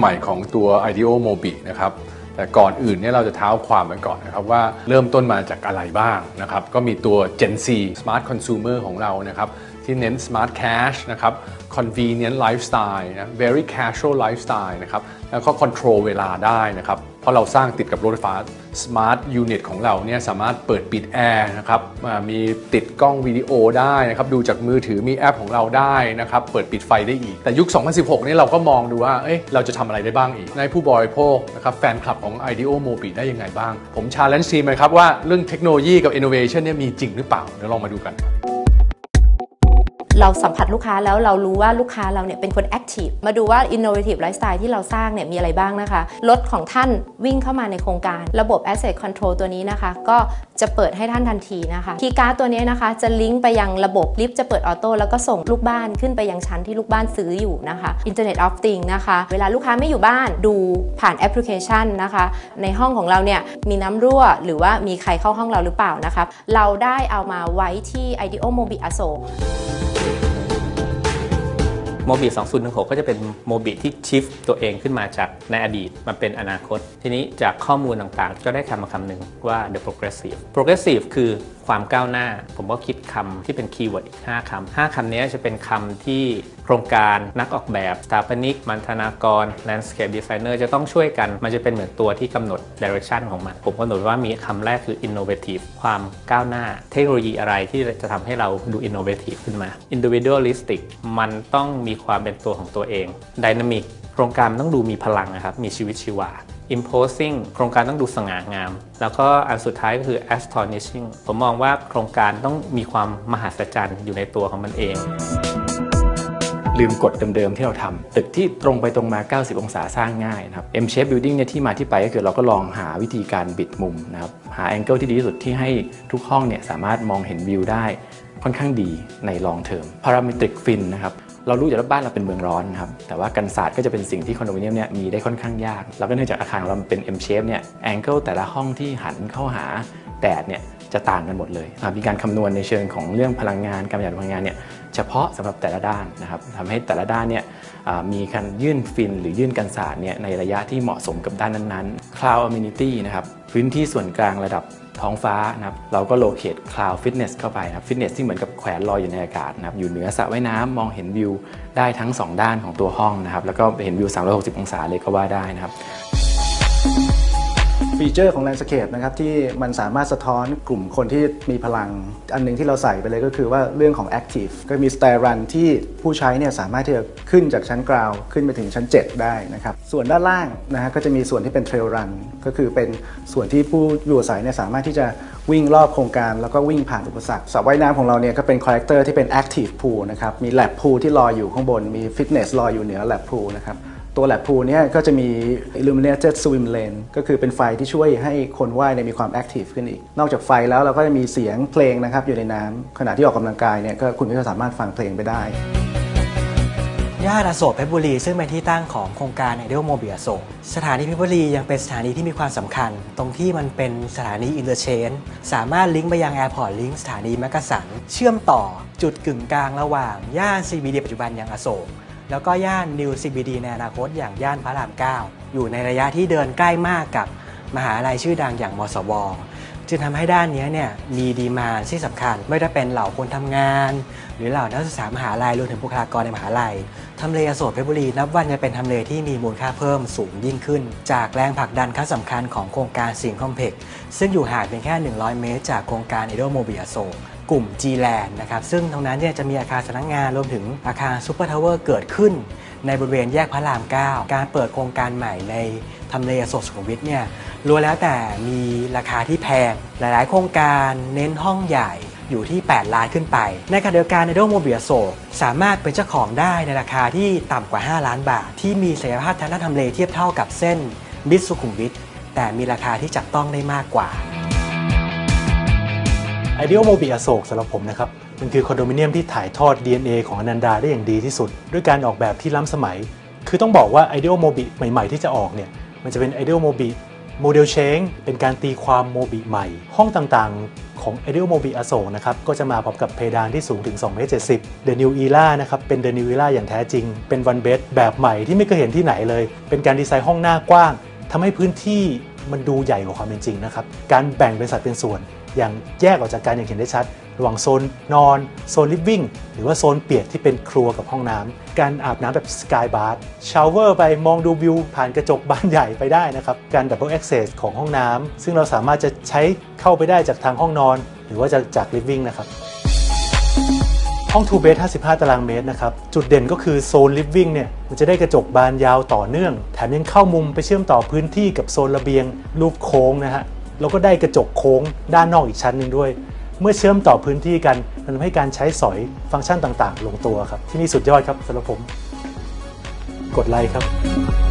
คใหม่ของตัว IDEO Mobi นะครับแต่ก่อนอื่นเนี่ยเราจะเท้าความไปก่อนนะครับว่าเริ่มต้นมาจากอะไรบ้างนะครับก็มีตัว Gen Z Smart Consumer ของเรานะครับที่เน้น Smart Cash นะครับ Convenient Lifestyle นะ Very Casual Lifestyle นะครับแล้วก็ Control เวลาได้นะครับ เพราะเราสร้างติดกับรถไฟฟ้า Smart Unit ของเราเนี่ยสามารถเปิดปิดแอร์นะครับมีติดกล้องวิดีโอได้นะครับดูจากมือถือมีแอปของเราได้นะครับเปิดปิดไฟได้อีก แต่ยุค 2016 นี่เราก็มองดูว่าเอ้ยเราจะทำอะไรได้บ้างอีก ในผู้บริโภคนะครับแฟนคลับของ IDEO Mobi ได้ยังไงบ้าง ผม challenge ทีมเลยครับว่าเรื่องเทคโนโลยีกับ Innovation เนี่ยมีจริงหรือเปล่าเดี๋ยวลองมาดูกัน เราสัมผัสลูกค้าแล้วเรารู้ว่าลูกค้าเราเนี่ยเป็นคน active มาดูว่า innovative lifestyle ที่เราสร้างเนี่ยมีอะไรบ้างนะคะ รถของท่านวิ่งเข้ามาในโครงการ ระบบ access control ตัวนี้นะคะ ก็จะเปิดให้ท่านทันทีนะคะ key card ตัวนี้นะคะ จะลิงก์ไปยังระบบลิฟต์จะเปิด auto แล้วก็ส่งลูกบ้านขึ้นไปยังชั้นที่ลูกบ้านซื้ออยู่นะคะ Internet of Things นะคะ เวลาลูกค้าไม่อยู่บ้านดูผ่านแอปพลิเคชันนะคะ ในห้องของเราเนี่ยมีน้ำรั่ว หรือว่ามีใครเข้าห้องเราหรือเปล่านะคะเราได้เอามาไว้ที่ IDEO Mobi อโศก โมบิ2016 ก็จะเป็นโมบิที่ shift ตัวเองขึ้นมาจากในอดีตมาเป็นอนาคต ทีนี้จากข้อมูลต่างๆ ก็ได้คำมาคำหนึ่งว่า the progressive progressive คือความก้าวหน้า ผมก็คิดคำที่เป็น keyword อีก5คำ5คำนี้จะเป็นคำที่โครงการนักออกแบบสถาปนิกมันธนากร landscape designer จะต้องช่วยกัน มันจะเป็นเหมือนตัวที่กำหนด direction ของมัน ผมกำหนดว่ามีคำแรกคือ innovative ความก้าวหน้า เทคโนโลยีอะไรที่จะทำให้เราดู innovative ขึ้นมา individualistic มันต้องมีความเป็นตัวของตัวเอง dynamic โครงการมันต้องดูมีพลังนะครับ มีชีวิตชีวา imposing โครงการต้องดูสง่างาม แล้วก็อันสุดท้ายก็คือ astonishing ผมมองว่าโครงการต้องมีความมหัศจรรย์อยู่ในตัวของมันเอง ลืมกฎเดิมๆที่เราทำตึกที่ตรงไปตรงมา 90 องศาสร้างง่ายนะครับ M shape building เนี่ยที่มาที่ไปก็คือเราก็ลองหาวิธีการบิดมุมนะครับหา angle ที่ดีที่สุดที่ให้ทุกห้องเนี่ยสามารถมองเห็นวิวได้ค่อนข้างดีใน long term parametric fin นะครับ เรารู้อยู่แล้วบ้านเราเป็นเมืองร้อนครับ แต่ว่ากันศาสตร์ก็จะเป็นสิ่งที่คอนโดมิเนียมเนี่ยมีได้ค่อนข้างยาก แล้วก็เนื่องจากอาคารของเราเป็น M shape เนี่ย angle แต่ละห้องที่หันเข้าหาแดดเนี่ยจะต่างกันหมดเลย มีการคำนวณในเชิงของเรื่องพลังงาน การประหยัดพลังงานเนี่ยเฉพาะสำหรับแต่ละด้านนะครับทำให้แต่ละด้านเนี่ยมีการยื่นฟินหรือยื่นกันศาสตร์เนี่ยในระยะที่เหมาะสมกับด้านนั้นๆ Cloud Amenity นะครับพื้นที่ส่วนกลางระดับ ท้องฟ้านะครับเราก็โลเคต Cloud Fitness เข้าไปนะครับฟิตเนสที่เหมือนกับแขวนลอยอยู่ในอากาศนะครับอยู่เหนือสระว่ายน้ำมองเห็นวิวได้ทั้ง 2 ด้านของตัวห้องนะครับแล้วก็เห็นวิว 360 องศาเลยก็ว่าได้นะครับ feature ของ Landscape นะครับที่มันสามารถสะท้อนกลุ่มคนที่มีพลัง อันหนึงที่เราใส่ไปเลยก็คือว่าเรื่องของ Active ก็มี Stair Run ที่ผู้ใช้เนี่ยสามารถที่จะขึ้นจากชั้น ground ขึ้นไปถึงชั้น 7 ได้นะครับ ส่วนด้านล่างนะฮะก็จะมีส่วนที่เป็น Trail Run ก็คือเป็นส่วนที่ผู้อยู่อาศัยเนี่ยสามารถที่จะวิ่งรอบโครงการแล้วก็วิ่งผ่านอุปสรรคสระว่ายน้ำของเราเนี่ยก็เป็น character ที่เป็น Active Pool นะครับมี Lap Pool ที่รอยอยู่ข้างบนมี Fitness รออยู่เหนือ Lab Pool นะครับ ตัว lap pool เนี่ยก็จะมี illuminated swim lane ก็คือเป็นไฟที่ช่วยให้คนว่ายเนี่ยมีความ active ขึ้นอีก นอกจากไฟแล้วเราก็จะมีเสียงเพลงนะครับอยู่ในน้ำขณะที่ออกกำลังกายเนี่ยก็คุณก็จะสามารถฟังเพลงไปได้ย่านอโศกเพชรบุรี ซึ่งเป็นที่ตั้งของโครงการ IDEO Mobi อโศกสถานีเพชรบุรียังเป็นสถานีที่มีความสำคัญ ตรงที่มันเป็นสถานี interchange สามารถลิงก์ไปยังแอร์พอร์ตลิงก์สถานีมักกะสัน เชื่อมต่อจุดกึ่งกลางระหว่างย่าน CBD ปัจจุบันอย่างอโศก แล้วก็ย่าน New CBD ในอนาคตอย่างย่านพระราม 9 อยู่ในระยะที่เดินใกล้มากกับมหาลัยชื่อดังอย่างมสว จึงทำให้ย่านนี้เนี่ยมีดีมาที่สำคัญ ไม่ได้เป็นเหล่าคนทำงาน หรือเหล่านักศึกษามหาลัยรวมถึงบุคลากรในมหาลัยทำเลอโศกเพชรบุรีนับวันจะเป็นทำเลที่มีมูลค่าเพิ่มสูงยิ่งขึ้น จากแรงผลักดันครั้งสำคัญของโครงการ Singha Complex ซึ่งอยู่ห่างเพียงแค่ 100 เมตร จากโครงการ IDEO Mobi อโศกกลุ่ม G Land นะครับซึ่งตรงนั้นเนี่ยจะมีอาคารสำนักงานรวมถึงอาคาร Super Tower เกิดขึ้น ในบริเวณแยกพระราม 9 การเปิดโครงการใหม่ใน ทำเลอโศกสุขุมวิทเนี่ยล้วนแล้วแต่มีราคาที่แพง หลาย ๆ โครงการเน้นห้องใหญ่อยู่ที่ 8 ล้านขึ้นไป ในขณะเดียวกัน IDEO Mobi อโศกสามารถเป็นเจ้าของได้ในราคาที่ต่ำกว่า 5 ล้านบาท ที่มีศักยภาพทางด้านทำเลเทียบเท่ากับเส้น mid สุขุมวิทแต่มีราคาที่จับต้องได้มากกว่า Ideal Mobi อโศกสำหรับผมนะครับมันคือคอนโดมิเนียมที่ถ่ายทอด DNA ของอนันดาได้อย่างดีที่สุด ด้วยการออกแบบที่ล้ำสมัย คือต้องบอกว่า Ideal Mobi ใหม่ ๆ ที่จะออกเนี่ย มันจะเป็น Ideal Mobi โมเดลเชงเป็นการตีความโมบิใหม่ ห้องต่างๆของ a d i o Mobi อโศกนะครับก็จะมาพร้อมกับเพดานที่สูงถึง2เมตร70 The New Era นะครับเป็น The New Era อย่างแท้จริง เป็น One Bed แบบใหม่ที่ไม่เคยเห็นที่ไหนเลย เป็นการดีไซน์ห้องหน้ากว้างทำให้พื้นที่มันดูใหญ่กว่าความเป็นจริงนะครับ การแบ่งเป็นสัดเป็นส่วน อย่างแยกออกจากกันอย่างเห็นได้ชัด ระหว่างโซนนอน โซน living หรือว่าโซนเปียกที่เป็นครัวกับห้องน้ำการอาบน้ำแบบ sky bath shower ไปมองดูวิวผ่านกระจกบานใหญ่ไปได้นะครับ การ double access ของห้องน้ำซึ่งเราสามารถจะใช้เข้าไปได้จากทางห้องนอน หรือว่าจากจาก living นะครับห้อง 2 bed 55 ตารางเมตรนะครับ จุดเด่นก็คือโซน living เนี่ย มันจะได้กระจกบานยาวต่อเนื่อง แถมยังเข้ามุมไปเชื่อมต่อพื้นที่กับโซนระเบียงรูปโค้งนะฮะ แล้วก็ได้กระจกโค้งด้านนอกอีกชั้นหนึ่งด้วย เมื่อเชื่อมต่อพื้นที่กันมันทำให้การใช้สอยฟังก์ชันต่างๆ ลงตัวครับ ที่นี่สุดยอดครับสำหรับผม กดไลค์ครับ